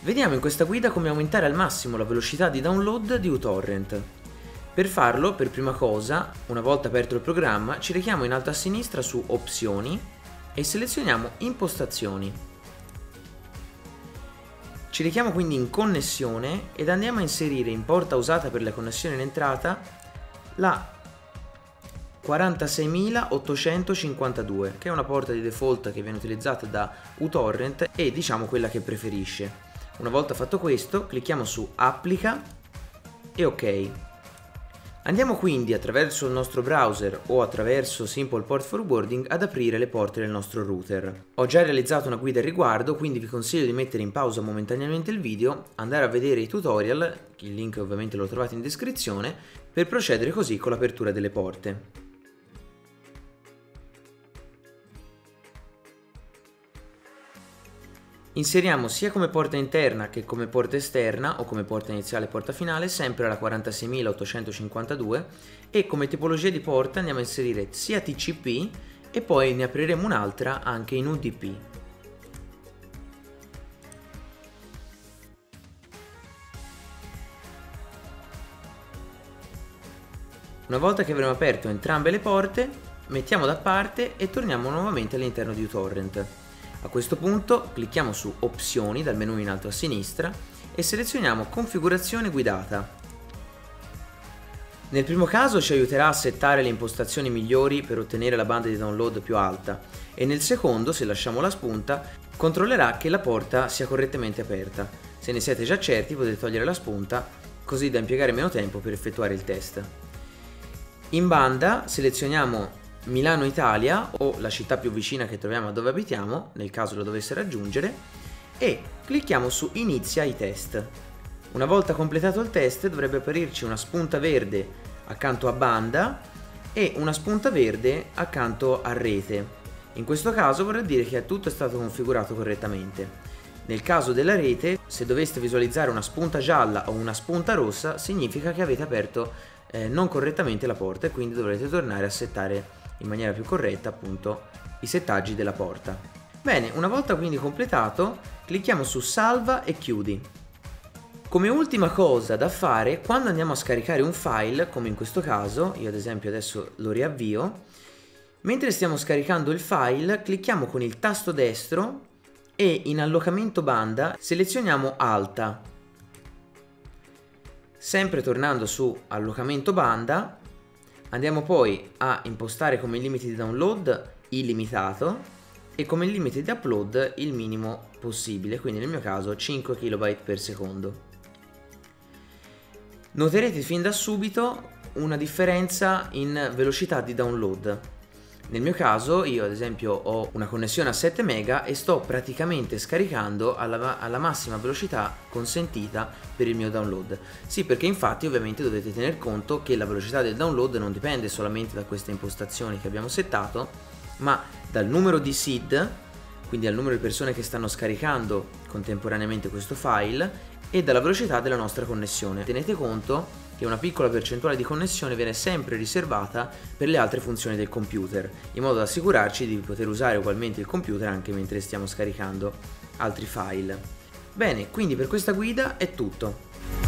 Vediamo in questa guida come aumentare al massimo la velocità di download di uTorrent. Per farlo, per prima cosa, una volta aperto il programma, ci rechiamo in alto a sinistra su Opzioni e selezioniamo Impostazioni. Ci rechiamo quindi in Connessione ed andiamo a inserire in porta usata per la connessione in entrata la 46852 che è una porta di default che viene utilizzata da uTorrent e diciamo quella che preferisce. Una volta fatto questo, clicchiamo su Applica e OK. Andiamo quindi attraverso il nostro browser o attraverso Simple Port Forwarding ad aprire le porte del nostro router. Ho già realizzato una guida al riguardo, quindi vi consiglio di mettere in pausa momentaneamente il video, andare a vedere i tutorial, il link ovviamente lo trovate in descrizione, per procedere così con l'apertura delle porte. Inseriamo sia come porta interna che come porta esterna o come porta iniziale e porta finale sempre la 46852 e come tipologia di porta andiamo a inserire sia TCP e poi ne apriremo un'altra anche in UDP. Una volta che avremo aperto entrambe le porte, mettiamo da parte e torniamo nuovamente all'interno di uTorrent. A questo punto clicchiamo su Opzioni dal menu in alto a sinistra e selezioniamo Configurazione guidata. Nel primo caso ci aiuterà a settare le impostazioni migliori per ottenere la banda di download più alta e nel secondo, se lasciamo la spunta, controllerà che la porta sia correttamente aperta. Se ne siete già certi potete togliere la spunta così da impiegare meno tempo per effettuare il test. In banda selezioniamo Milano Italia o la città più vicina che troviamo a dove abitiamo, nel caso lo dovesse raggiungere, e clicchiamo su Inizia i test. Una volta completato il test dovrebbe aprirci una spunta verde accanto a banda e una spunta verde accanto a rete. In questo caso vorrà dire che tutto è stato configurato correttamente. Nel caso della rete, se doveste visualizzare una spunta gialla o una spunta rossa, significa che avete aperto eh, non correttamente la porta e quindi dovrete tornare a settare in maniera più corretta appunto i settaggi della porta. Bene, una volta quindi completato, clicchiamo su salva e chiudi. Come ultima cosa da fare, quando andiamo a scaricare un file, come in questo caso, io ad esempio adesso lo riavvio, mentre stiamo scaricando il file, clicchiamo con il tasto destro e in allocamento banda selezioniamo alta. Sempre tornando su allocamento banda, Andiamo poi a impostare come limite di download illimitato e come limite di upload il minimo possibile, quindi nel mio caso 5 KB per secondo. Noterete fin da subito una differenza in velocità di download. Nel mio caso io ad esempio ho una connessione a 7 MB e sto praticamente scaricando alla, alla, massima velocità consentita per il mio download. Sì perché infatti ovviamente dovete tener conto che la velocità del download non dipende solamente da queste impostazioni che abbiamo settato ma dal numero di seed quindi dal numero di persone che stanno scaricando contemporaneamente questo file e dalla velocità della nostra connessione. Tenete conto che una piccola percentuale di connessione viene sempre riservata per le altre funzioni del computer, in modo da assicurarci di poter usare ugualmente il computer anche mentre stiamo scaricando altri file. Bene, quindi per questa guida è tutto.